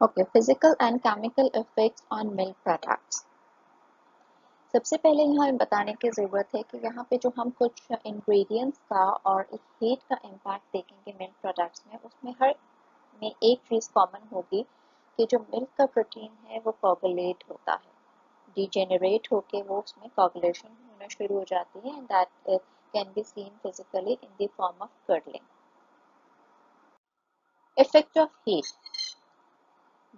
Okay physical and chemical effects on milk products सबसे पहले यहाँ बताने की ज़रूरत है कि यहाँ पे जो हम कुछ इंग्रेडिएंट्स का और हीट का इम्पैक्ट देखेंगे मिल्क प्रोडक्ट्स में, उसमें हर में एक चीज़ कॉमन होगी कि जो मिल्क का प्रोटीन है वो कोगुलेट होता है। डिजेनरेट होके वो उसमें कोगुलेशन होना शुरू हो जाती है and that can be seen physically in the of curdling effect of heat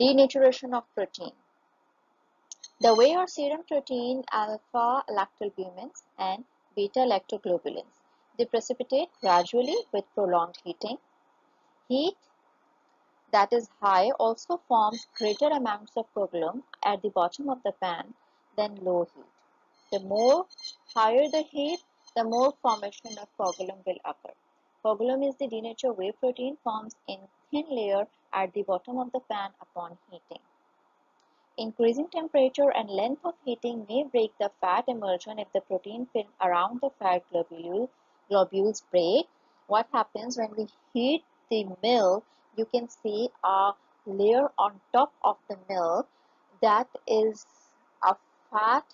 denaturation of protein. The whey are serum protein, alpha lactalbumins and beta lactoglobulins. They precipitate gradually with prolonged heating. Heat that is high also forms greater amounts of coagulum at the bottom of the pan than low heat. The more higher the heat, the more formation of coagulum will occur. Coagulum is the denatured whey protein forms in thin layer at the bottom of the pan upon heating. Increasing temperature and length of heating may break the fat emulsion if the protein film around the fat globule, globules break. What happens when we heat the milk, you can see a layer on top of the milk that is a fat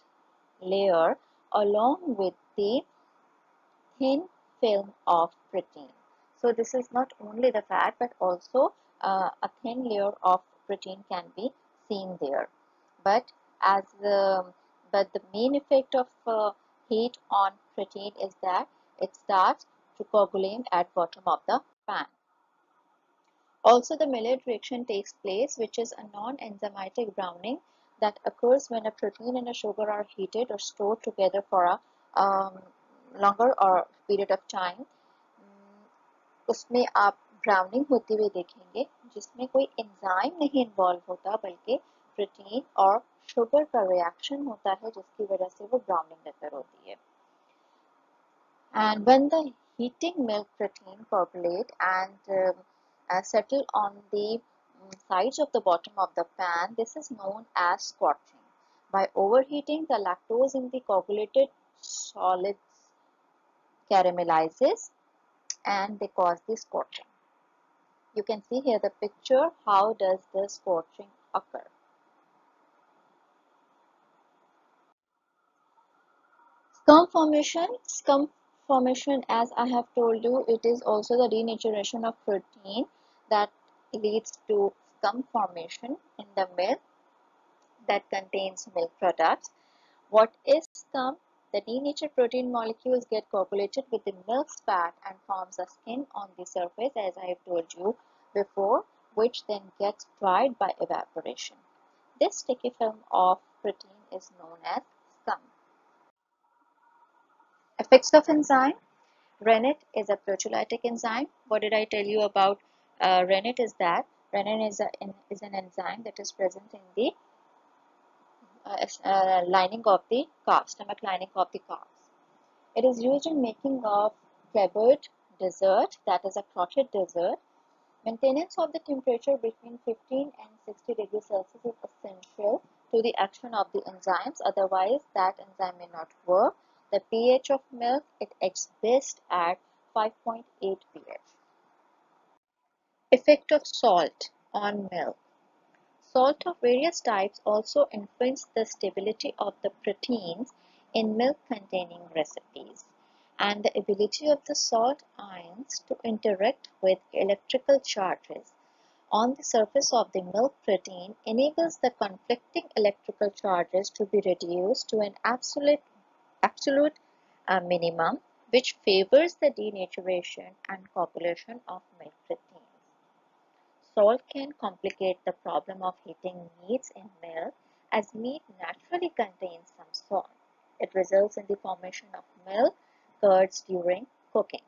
layer along with the thin film of protein. So this is not only the fat but also uh, a thin layer of protein can be seen there. But as but the main effect of uh, heat on protein is that it starts to coagulate at bottom of the pan. Also the Maillard reaction takes place which is a non-enzymatic browning that occurs when a protein and a sugar are heated or stored together for a um, longer or period of time. Mm, उसमें आप browning होते हुए देखेंगे, जिसमें कोई enzyme नहीं involve होता, बल्कि प्रोटीन और शुगर का रिएक्शन होता है, जिसकी वजह से वो ब्राउनिंग बेहतर होती है। And when the heating milk protein populate and settle on the sides of the bottom of the pan this is known as scorching by overheating the lactose in the coagulated solids caramelises and they cause the scorching you can see here the picture how does the scorching occur. Scum formation, scum formation as I have told you it is also the denaturation of protein that leads to scum formation in the milk that contains milk products. What is scum? The denatured protein molecules get coagulated with the milk's fat and forms a skin on the surface as I have told you before which then gets dried by evaporation. This sticky film of protein is known as scum. Effects of enzyme. Rennet is a proteolytic enzyme. What did I tell you about uh, rennet is that rennet is, a, is an enzyme that is present in the uh, uh, lining of the calf, stomach lining of the calves. It is used in making of flavored dessert that is a clotted dessert Maintenance of the temperature between 15 and 60 degrees Celsius is essential to the action of the enzymes, otherwise that enzyme may not work. The pH of milk, it acts best at 5.8 pH. Effect of salt on milk. Salt of various types also influence the stability of the proteins in milk containing recipes and the ability of the salt ions to interact with electrical charges on the surface of the milk protein enables the conflicting electrical charges to be reduced to an absolute, absolute uh, minimum which favors the denaturation and coagulation of milk proteins. Salt can complicate the problem of heating meats in milk as meat naturally contains some salt. It results in the formation of milk curds during cooking.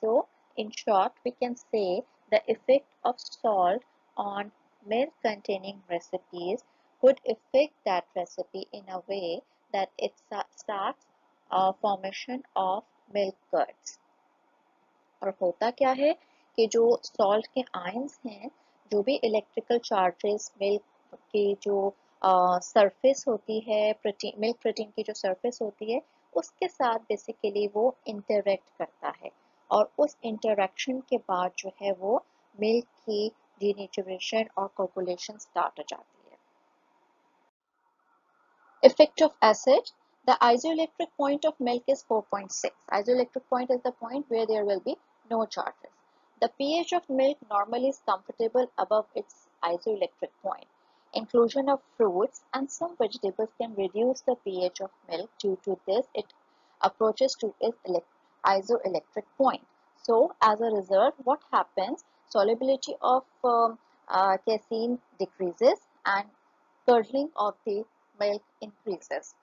So, in short, we can say the effect of salt on milk containing recipes could affect that recipe in a way that it starts a formation of milk curds. और होता क्या है कि जो salt के ions हैं, जो भी इलेक्ट्रिकल चार्जेस मिल्क की जो सरफेस होती है प्रोटीन मिल्क प्रोटीन की जो सरफेस होती है, उसके साथ बेसिकली वो इंटरेक्ट करता है। और उस इंटरेक्शन के बाद जो है वो मिल्क की डीनेचुरेशन और कोपुलेशन स्टार्ट हो जाती है। Effect of acid. The isoelectric point of milk is 4.6 isoelectric point is the point where there will be no charges. the pH of milk normally is comfortable above its isoelectric point Inclusion of fruits and some vegetables can reduce the pH of milk. Due to this, it approaches to its isoelectric point. So, as a result, what happens? Solubility of um, uh, casein decreases and curdling of the milk increases.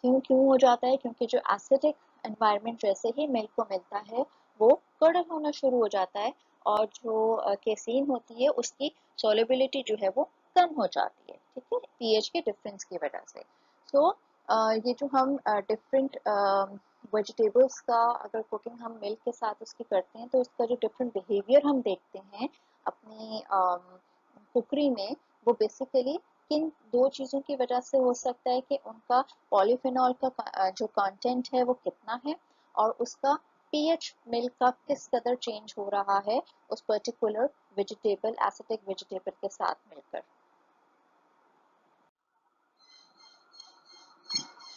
क्यों क्यों हो जाता है क्योंकि जो acidic environment जैसे ही milk को मिलता है वो कर्डल होना शुरू हो जाता है और जो केसीन होती है उसकी सोलिबिलिटी जो है वो कम हो जाती है ठीक है? पीएच के डिफरेंस की वजह से। सो so, ये जो हम डिफरेंट वेजिटेबल्स का अगर कुकिंग हम मिल्क के साथ उसकी करते हैं तो उसका जो डिफरेंट बिहेवियर हम देखते हैं अपनी कुकरी में वो बेसिकली किन दो चीज़ों की वजह से हो सकता है कि उनका पॉलीफिनॉल का जो कंटेंट है वो कितना है और उसका पीएच मिल्क का किस कदर चेंज हो रहा है उस पर्टिकुलर वेजिटेबल एसिटिक वेजिटेबल के साथ मिलकर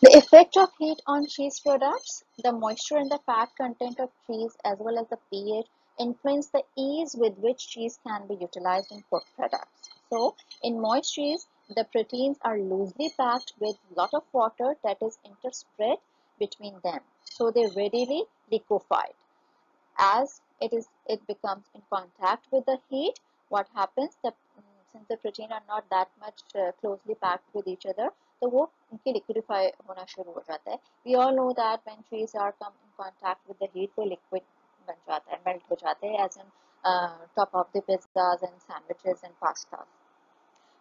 The effect of heat on cheese products, the moisture and the fat content of cheese as well as the pH influence the ease with which cheese can be utilized in cooked products. So, in moist cheese, the proteins are loosely packed with lot of water that is interspread between them. So, they readily liquefied. As it is, it becomes in contact with the heat. What happens? The since the protein are not that much uh, closely packed with each other, तो वो उनके liquidify होना शुरू हो जाता है. We all know that when trees are come in contact with the heat, वो liquid बन जाता है, melt हो जाते हैं, as in uh, top of the pizzas and sandwiches and pastas.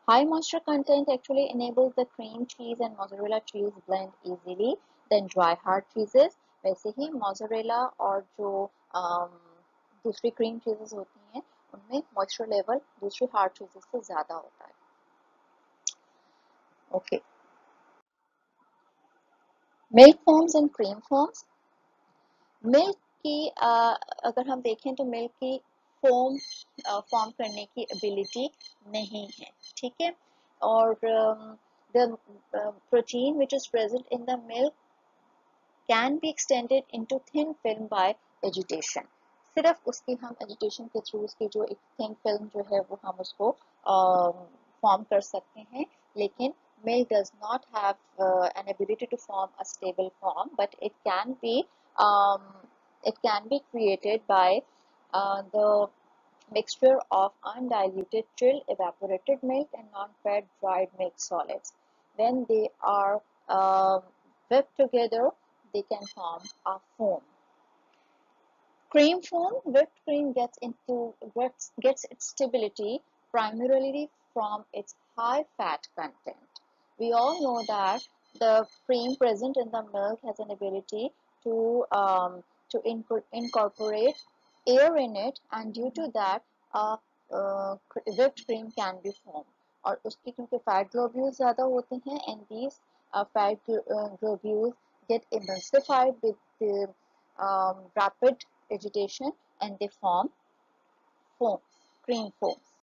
High moisture content actually enables the cream cheese and mozzarella cheese blend easily than dry hard cheeses. वैसे ही mozzarella और जो दूसरी क्रीम चीजेस होती हैं उनमें मॉइस्चर लेवल दूसरी hard cheeses से ज़्यादा होता है। Okay milk forms and cream forms milk की आ, अगर हम देखें तो मिल्क की फॉर्म फॉर्म करने की एबिलिटी नहीं है ठीक है? और the protein which is present in the milk can be extended into thin film by agitation सिर्फ उसकी हम एजिटेशन के थ्रू उसकी जो एक थिन फिल्म जो है वो हम उसको फॉर्म कर सकते हैं लेकिन milk does not have uh, an ability to form a stable form but it can be um, it can be created by uh, the mixture of undiluted chilled evaporated milk and non-fat dried milk solids when they are um, whipped together they can form a foam. Cream foam, whipped cream gets into gets, gets its stability primarily from its high fat content. We all know that the cream present in the milk has an ability to um, to incorporate air in it and due to that a uh, whipped cream can be formed और उसकी क्योंकि fat globules ज़्यादा होते हैं and these fat globules get emulsified with the um, rapid agitation and they form foams, cream foams.